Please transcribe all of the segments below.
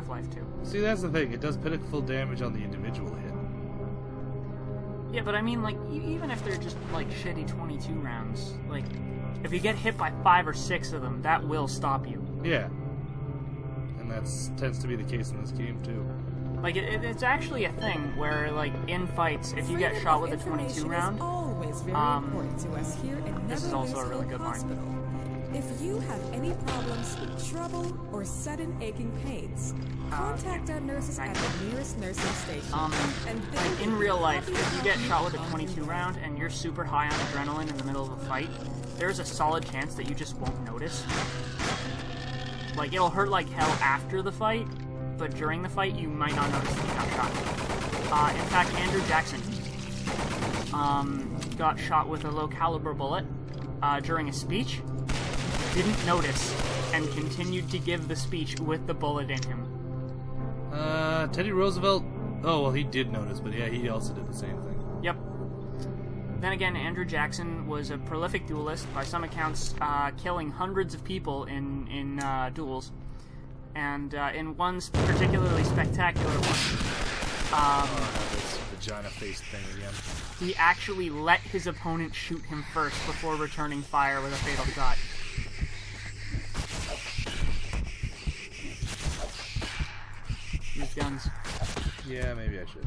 Half-Life 2. See, that's the thing. It does pitiful damage on the individual hit. Yeah, but I mean, like, even if they're just like shitty 22 rounds, like, if you get hit by five or six of them, that will stop you. Yeah. And that tends to be the case in this game too. Like, it, it- it's actually a thing where, like, in fights, if you get shot with a 22 round, is always very um, important to us here at this is also a really good line. If you have any problems, trouble, or sudden aching pains, contact our nurses at the nearest nursing station. um, and like, in real life, if you get shot with a on 22 round and you're super high on adrenaline in the middle of a fight, there's a solid chance that you just won't notice. Like, it'll hurt like hell after the fight, but during the fight, you might not notice that you got shot. Uh, in fact, Andrew Jackson um, got shot with a low caliber bullet uh, during a speech, didn't notice, and continued to give the speech with the bullet in him. Uh, Teddy Roosevelt. Oh well, he did notice, but yeah, he also did the same thing. Yep. Then again, Andrew Jackson was a prolific duelist, by some accounts, uh, killing hundreds of people in in uh, duels. And uh, in one particularly spectacular one, um, Oh, this vagina face thing again. he actually let his opponent shoot him first before returning fire with a fatal shot. Guns. Yeah, maybe I should.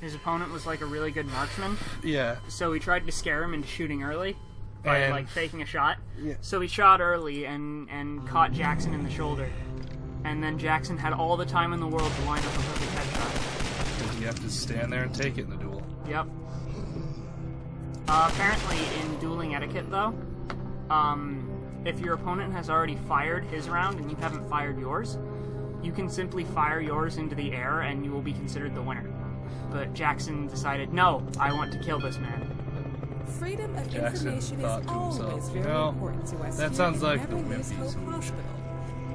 His opponent was like a really good marksman, Yeah. so he tried to scare him into shooting early by And- like faking a shot. Yeah. So he shot early and and caught Jackson in the shoulder, and then Jackson had all the time in the world to line up a perfect headshot. Because you have to stand there and take it in the duel. Yep. Uh, apparently, in dueling etiquette, though, um, if your opponent has already fired his round and you haven't fired yours, you can simply fire yours into the air and you will be considered the winner. But Jackson decided, no, I want to kill this man. Freedom of Jackson information thought is to always himself, very "No, important to us that sounds like the Neverland wimpy Hospital.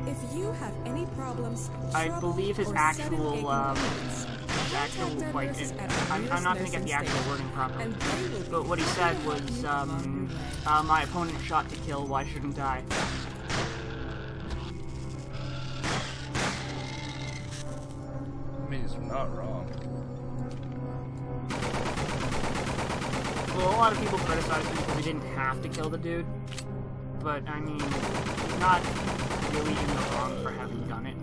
If you have any problems, I believe his or actual, sudden aching um, His actual, contact our like, it, I'm, I'm not going to get the actual wording properly. and they will be But what he said was, um, uh, my opponent shot to kill, why shouldn't I? Mean, he's not wrong. Well, a lot of people criticize him because he didn't have to kill the dude. But, I mean, he's not really in the wrong for having done it.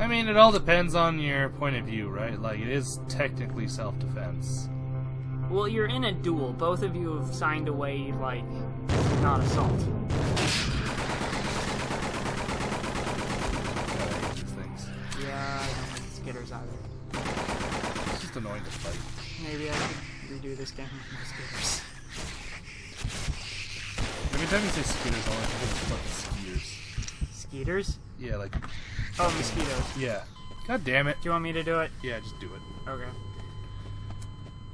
I mean, it all depends on your point of view, right? Like, it is technically self-defense. Well, you're in a duel. Both of you have signed away, like, not assault. Just annoying to fight. Maybe I should redo this game with more skitters. Every time you say all I think of is fucking skiers. Skeeters? Yeah, like, Oh, mosquitoes. yeah. God damn it. Do you want me to do it? Yeah, just do it. Okay.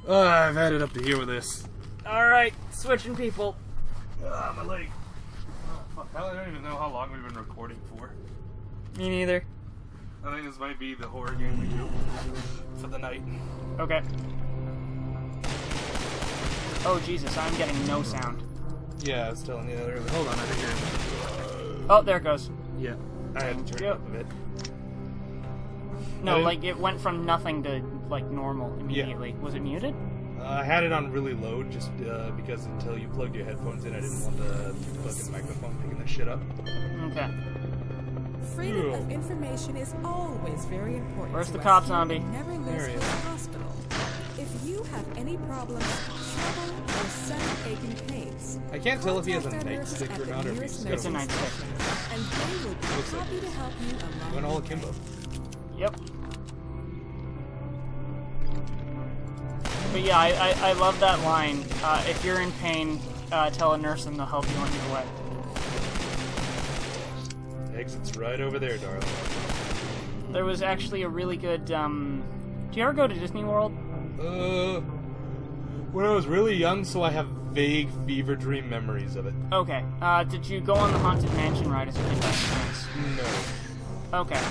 Uh, I've had it up to here with this. Alright, switching people. Ah, my leg. Oh, fuck. I don't even know how long we've been recording for. Me neither. I think this might be the horror game we do for the night. Okay. Oh, Jesus, I'm getting no sound. Yeah, I was telling the other. Hold on, I think Oh, there it goes. Yeah, I had to turn Yep. it up a bit. No, like it went from nothing to like normal immediately. Was it muted? Uh, I had it on really low just uh, because until you plugged your headphones in, I didn't want the fucking microphone picking that shit up. Okay. Freedom Ew. of information is always very important. Where's to the us cop here zombie? at Neverland There he Hill is. Hospital. If you have any problems, trouble, or sudden aching pains, I can't tell if he has a contact our nurses nightstick at or the not, or if nearest he's It's a nursing nightstick. station, And they will be Looks like happy to help you along Going all your akimbo. way. Yep. But yeah, I, I, I love that line. Uh, if you're in pain, uh, tell a nurse and they'll help you on your way. Exit's right over there, darling. There was actually a really good. Um, do you ever go to Disney World? Uh, when I was really young, so I have vague fever dream memories of it. Okay. Uh, did you go on the Haunted Mansion ride as a kid by chance? No. Okay.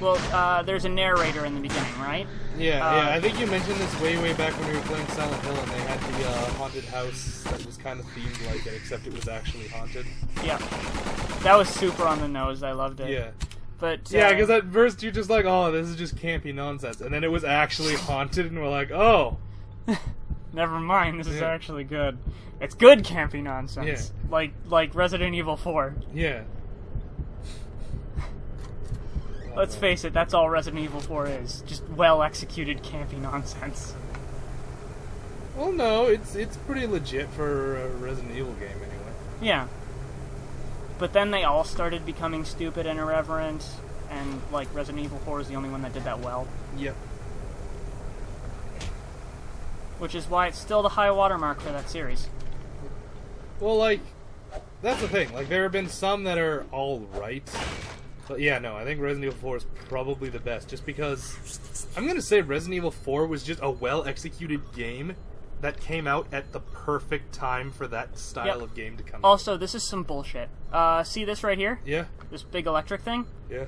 Well, uh, there's a narrator in the beginning, right? Yeah, Uh, yeah. I think you mentioned this way, way back when we were playing Silent Hill, and they had the uh, haunted house that was kind of themed like it, except it was actually haunted. Yeah. That was super on the nose. I loved it. Yeah. But Yeah, uh, because at first you're just like, oh, this is just campy nonsense, and then it was actually haunted, and we're like, oh, never mind. This is actually good. It's good campy nonsense. Yeah. Like like Resident Evil 4. yeah. Let's face it, that's all Resident Evil 4 is. Just well executed campy nonsense. Well, no, it's it's pretty legit for a Resident Evil game anyway. Yeah. But then they all started becoming stupid and irreverent, and like Resident Evil 4 is the only one that did that well. Yep. Which is why it's still the high watermark for that series. Well, like, that's the thing. Like, there have been some that are all right, but yeah, no, I think Resident Evil 4 is probably the best, just because I'm gonna say Resident Evil 4 was just a well executed game that came out at the perfect time for that style Yep. of game to come. out. Also, this is some bullshit. Uh, see this right here? Yeah, This big electric thing? yeah.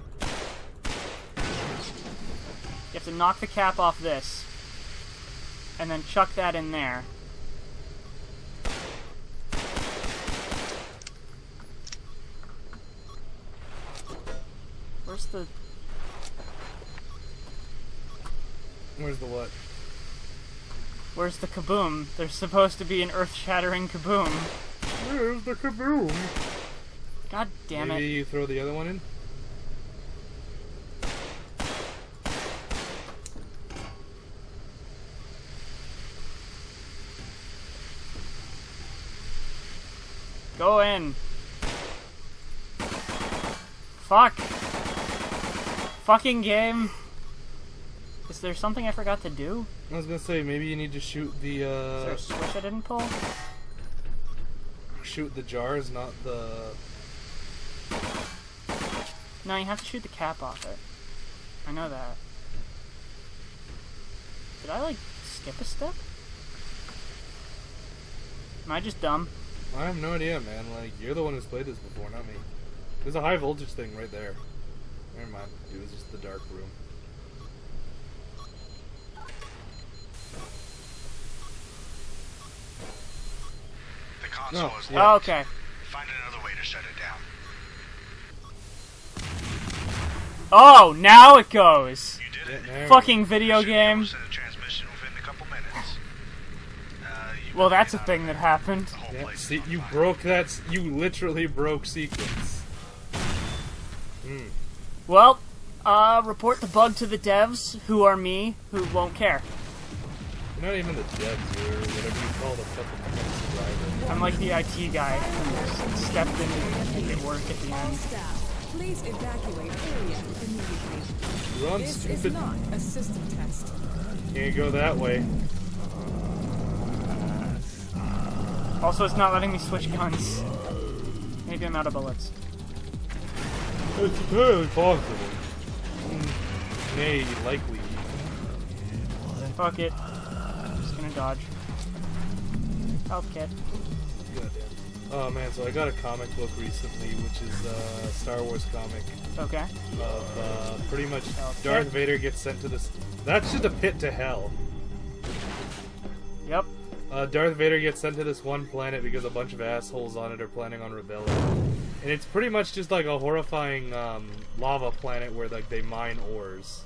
You have to knock the cap off this, and then chuck that in there. Where's the... Where's the what? Where's the kaboom? There's supposed to be an earth-shattering kaboom. Where's the kaboom? God damn Maybe it. you throw the other one in. Go in. Fuck. Fucking game. Is there something I forgot to do? I was gonna say maybe you need to shoot the Is there uh, a switch I didn't pull? shoot the jars, not the. No, you have to shoot the cap off it. I know that. Did I, like, skip a step? Am I just dumb? I have no idea, man. Like you're the one who's played this before, not me. There's a high voltage thing right there. Never mind. It was just the dark room. The console No, is yeah. Oh, okay. Find another way to shut it down. Oh, now it goes! You did it. there Fucking video Should be able to game. Send a transmission within a couple minutes. Uh, Well, that's a thing that happened. Yeah, see, you broke that. You literally broke sequence. Well, uh, report the bug to the devs, who are me, who won't care. You're not even the devs, you're whatever you call the fucking driver. I'm like the IT guy who just stepped in to make it work at the end. staff, please evacuate area immediately. Run, This is not a system test. Can't go that way. Also, it's not letting me switch guns. Maybe I'm out of bullets. It's entirely possible. Nay, likely. Fuck it. I'm just gonna dodge. Health kit. Goddamn. Oh man, so I got a comic book recently, which is uh, a Star Wars comic Okay. of uh, pretty much. Darth Vader gets sent to this. That's just a pit to hell. Yep. Uh, Darth Vader gets sent to this one planet because a bunch of assholes on it are planning on rebelling, and it's pretty much just like a horrifying um, lava planet where like they mine ores,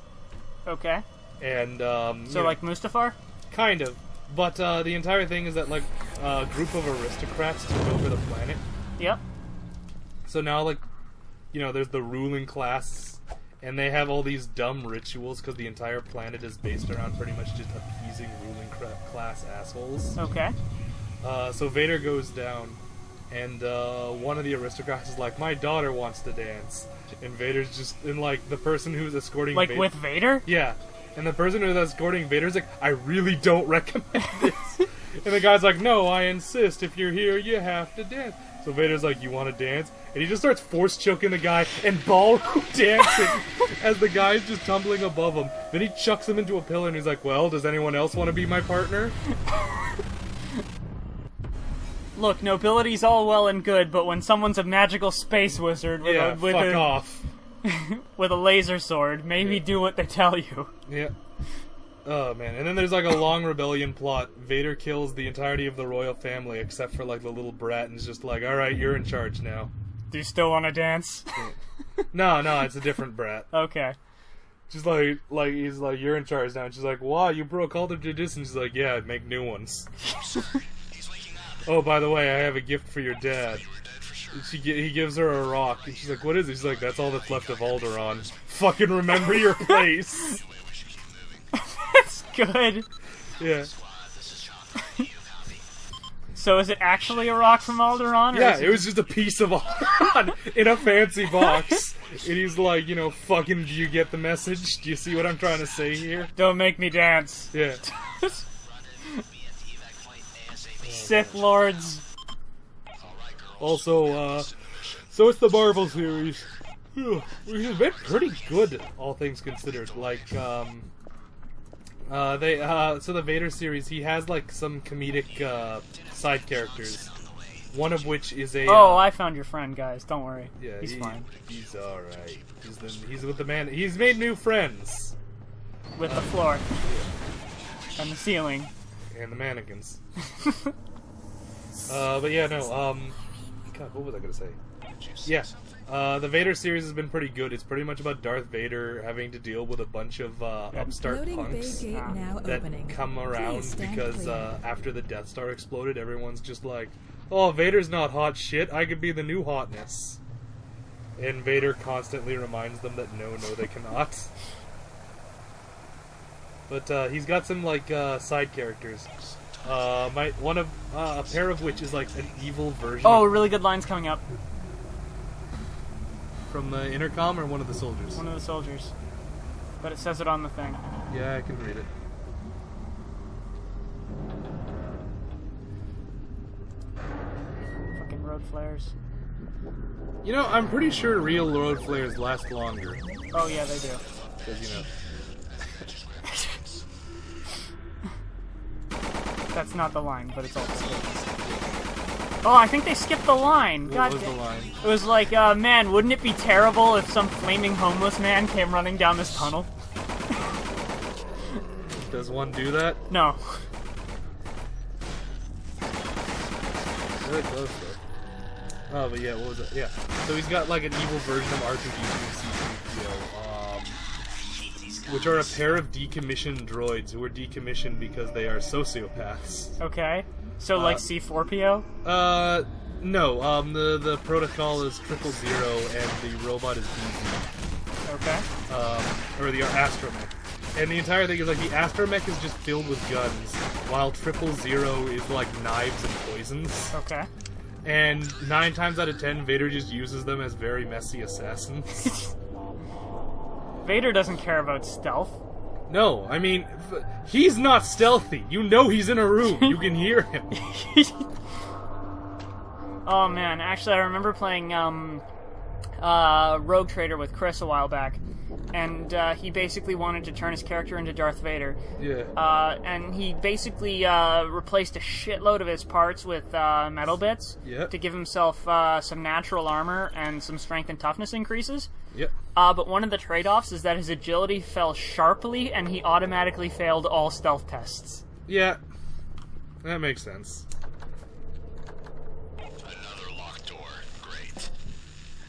Okay. and um, So, know, like Mustafar? kind of. But uh, the entire thing is that like a group of aristocrats took over the planet, Yep. so now like you know there's the ruling class, and they have all these dumb rituals because the entire planet is based around pretty much just appeasing ruling class assholes. Okay. Uh, so Vader goes down, and uh, one of the aristocrats is like, "My daughter wants to dance," and Vader's just and like the person who's escorting Like Vader, with Vader? yeah, and the person who's escorting Vader's like, "I really don't recommend this," and the guy's like, "No, I insist. If you're here, you have to dance." So Vader's like, "You want to dance?" And he just starts force choking the guy and ballroom dancing as the guy's just tumbling above him. Then he chucks him into a pillar and he's like, "Well, does anyone else want to be my partner?" Look, nobility's all well and good, but when someone's a magical space wizard with, Yeah, a, with, fuck a, off. with a laser sword, maybe Yeah. do what they tell you. Yeah. Oh man, and then there's like a long rebellion plot. Vader kills the entirety of the royal family except for like the little brat, and is just like, "All right, you're in charge now." Do you still want to dance? No, no, it's a different brat. Okay. She's like, like he's like, you're in charge now. And she's like, wow, you broke all the traditions. She's like, yeah, I'd make new ones. He's. Oh, by the way, I have a gift for your dad. You were dead for sure. And She he gives her a rock, and she's like, "What is it?" She's like, "That's all that's left of Alderaan." Fucking remember your place. Anyway, we should keep moving. That's good. Yeah, Squad, this is Chopper. You copy? So is it actually a rock from Alderaan? Or yeah. is It was just a piece of Alderaan in a fancy box, and he's like, you know, "Fucking, do you get the message? Do you see what I'm trying to say here?" Don't make me dance. Yeah. Sith Lords. All right, girls. Also, uh, so it's the Marvel series, which has been pretty good, all things considered. Like, um, uh, they, uh, so the Vader series, he has like some comedic uh, side characters. One of which is a. Oh, uh, I found your friend, guys. Don't worry. yeah, He's he- fine. He's all right. He's the, he's with the man. He's made new friends With the floor. And the ceiling. And the mannequins. uh, but yeah, no. Um, God, what was I gonna say? Yeah, uh, the Vader series has been pretty good. It's pretty much about Darth Vader having to deal with a bunch of uh, upstart Loading punks Gate Ah. now that opening. come around because uh, after the Death Star exploded, everyone's just like, "Oh, Vader's not hot shit. I could be the new hotness." And Vader constantly reminds them that no, no, they cannot. But uh, he's got some like uh, side characters. Uh, my one of uh, a pair of which is like an evil version Oh, really good lines coming up. from the intercom or one of the soldiers. One of the soldiers. But it says it on the thing. Yeah, I can read it. Fucking road flares. You know, I'm pretty sure real road flares last longer. Oh yeah, they do. Because, you know. That's not the line, but it's also. Oh, I think they skipped the line. What God was the line? It was like, uh, man, wouldn't it be terrible if some flaming homeless man came running down this tunnel? Does one do that? No. Really close, though. Oh, but yeah, what was it? Yeah. So he's got like an evil version of R2D2 C3PO, um, which are a pair of decommissioned droids who were decommissioned because they are sociopaths. Okay. So like Uh, C4PO? Uh, no. Um, the the protocol is triple zero, and the robot is BT. Okay. um, or the astromech. And the entire thing is like the astromech is just filled with guns, while triple zero is like knives and poisons. Okay. And nine times out of ten, Vader just uses them as very messy assassins. Vader doesn't care about stealth. no, I mean, he's not stealthy. You know he's in a room. You can hear him. oh man, actually I remember playing um uh Rogue Trader with Chris a while back. And uh, he basically wanted to turn his character into Darth Vader. Yeah. Uh, and he basically uh, replaced a shitload of his parts with uh, metal bits Yep. to give himself uh, some natural armor and some strength and toughness increases. Yep. Uh, but one of the trade offs is that his agility fell sharply and he automatically failed all stealth tests. Yeah. That makes sense. Another locked door. Great.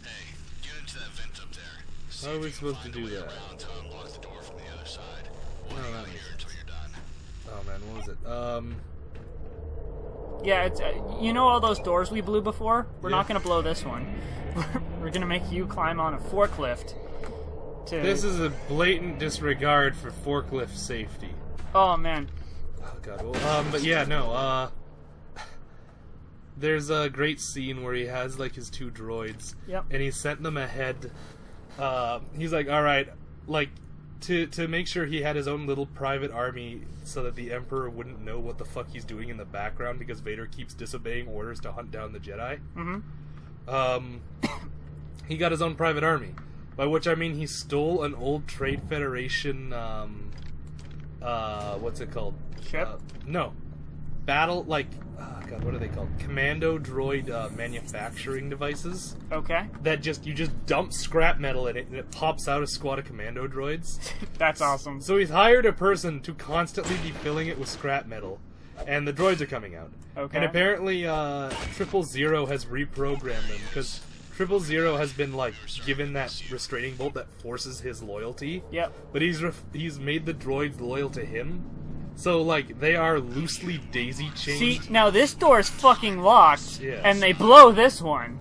Hey, get into that vent up there. See How are we supposed to do that? around unlock the door from the other side. We'll No, that makes here until you're done. Oh man, what was it? Um. Yeah, it's, uh, you know all those doors we blew before? We're not going to blow this one. We're going to make you climb on a forklift. To... This is a blatant disregard for forklift safety. Oh man. Oh god. Well, um, but yeah, no. Uh, there's a great scene where he has like his two droids, Yep. and he sent them ahead. Uh, he's like, all right, like to to make sure he had his own little private army, so that the Emperor wouldn't know what the fuck he's doing in the background because Vader keeps disobeying orders to hunt down the Jedi. Mhm. Um, he got his own private army, by which I mean he stole an old Trade Federation. Um, uh, what's it called? Ship? Uh, no, battle like. Oh God, what are they called? Commando droid uh, manufacturing devices Okay. that just you just dump scrap metal in it and it pops out a squad of commando droids. That's awesome. So he's hired a person to constantly be filling it with scrap metal, and the droids are coming out. Okay. And apparently, uh, Triple Zero has reprogrammed them because Triple Zero has been like given that restraining bolt that forces his loyalty, Yep. but he's he's made the droids loyal to him. So like they are loosely daisy chained. See, now this door is fucking locked, Yes. and they blow this one.